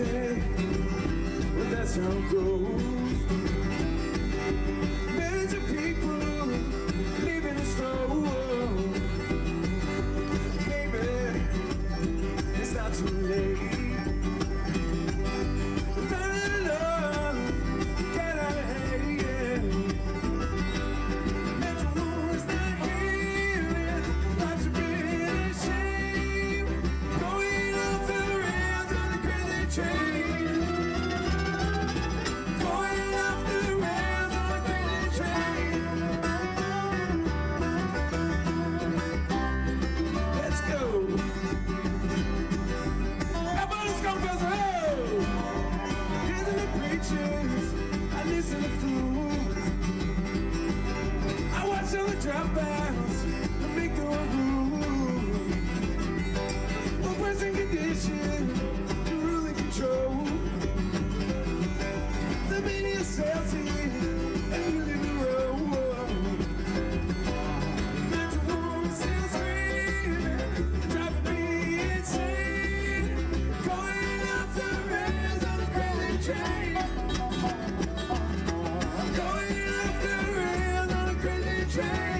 easy, but that's how it goes. Going off the rails on a crazy train.